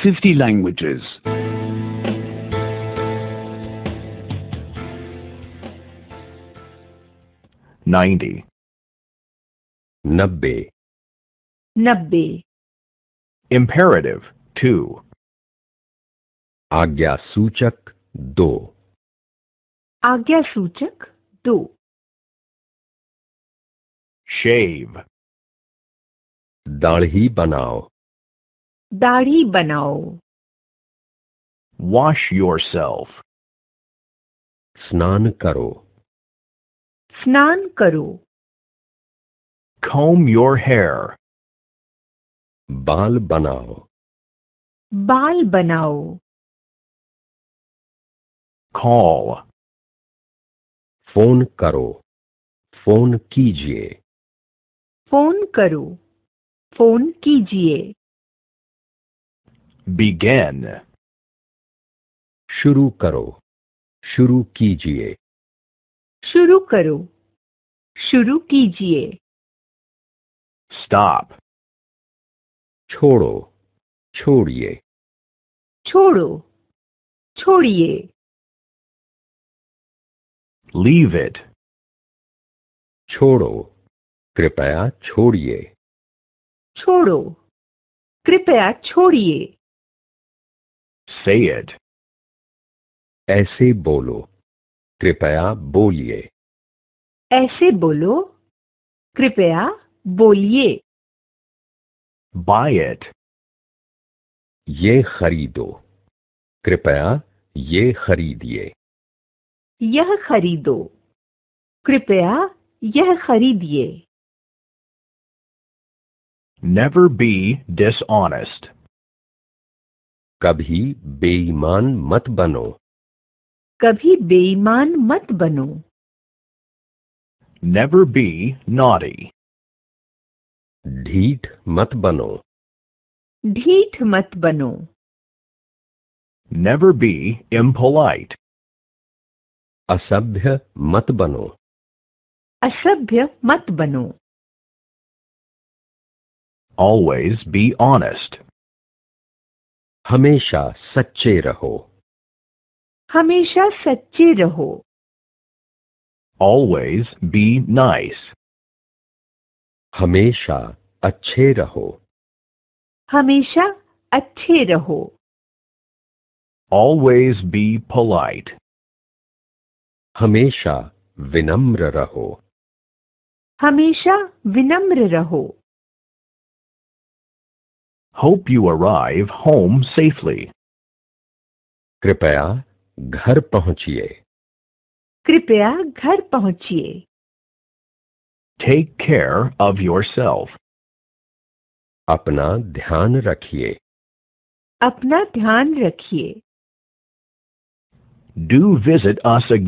50 languages. 90. नब्बे नब्बे Imperative 2. आज्ञा सूचक दो आज्ञा सूचक दो Shave. दाढ़ी बनाओ दाढ़ी बनाओ। Wash yourself. स्नान करो स्नान करो। Comb your hair. बाल बनाओ। बाल बनाओ। Call. फ़ोन करो फ़ोन कीजिए फ़ोन करो फ़ोन कीजिए Begin. शुरू करो। शुरू कीजिए। शुरू करो। शुरू कीजिए। Stop. छोड़ो। छोड़िए। छोड़ो। छोड़िए। Leave it. छोड़ो। कृपया छोड़िए। छोड़ो। कृपया छोड़िए। Say it. ऐसे बोलो कृपया बोलिए ऐसे बोलो कृपया बोलिए Buy it. ये खरीदो कृपया ये खरीदिए यह खरीदो कृपया यह खरीदिए Never be dishonest. कभी बेईमान मत बनो कभी बेईमान मत बनो Never be naughty. ढीठ मत बनो ढीठ मत बनो Never be impolite. असभ्य मत बनो असभ्य मत बनो Always be honest. हमेशा सच्चे रहो। हमेशा सच्चे रहो। Always be nice. हमेशा अच्छे रहो। हमेशा अच्छे रहो। Always be polite. हमेशा विनम्र रहो। हमेशा विनम्र रहो। Hope you arrive home safely. कृपया घर पहुंचिए कृपया घर पहुंचिए Take care of yourself. अपना ध्यान रखिए अपना ध्यान रखिए Do visit us again.